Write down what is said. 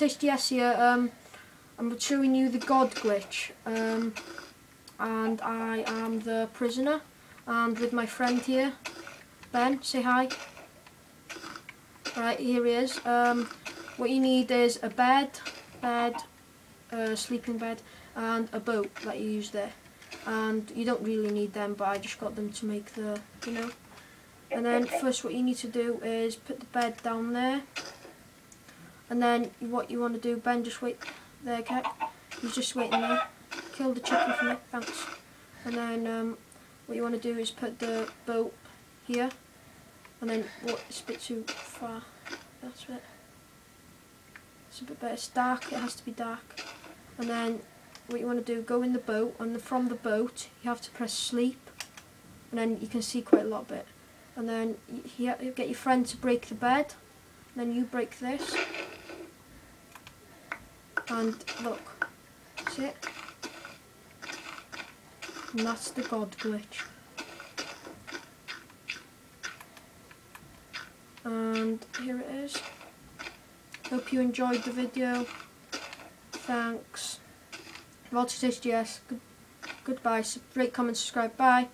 Yes here. Um, I'm showing you the God glitch. Um, and I am the prisoner. And with my friend here, Ben, say hi. Right, here he is. Um, what you need is a bed, bed, a sleeping bed, and a boat that you use there. And you don't really need them, but I just got them to make the, you know. And then first what you need to do is put the bed down there. And then what you want to do, Ben, just wait there, Cat. He's just waiting there. Kill the chicken for me, thanks. And then um, what you want to do is put the boat here. And then what, it's a bit too far. That's it. It's a bit better. It's dark, it has to be dark. And then what you want to do, go in the boat, and from the boat you have to press sleep. And then you can see quite a lot of it. And then you, you get your friend to break the bed. Then you break this. And look, see it? And that's the God glitch. And here it is. Hope you enjoyed the video. Thanks. Taste Yes. Good, goodbye. Rate, comment, subscribe. Bye.